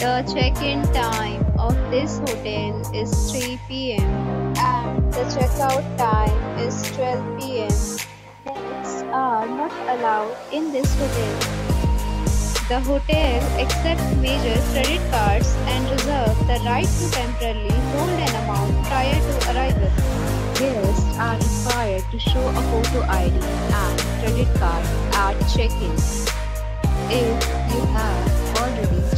The check-in time of this hotel is 3 pm and the checkout time is 12 pm. Pets are not allowed in this hotel. The hotel accepts major credit cards and reserves the right to temporarily hold an amount prior to arrival. Guests are required to show a photo ID and credit card at check-in. If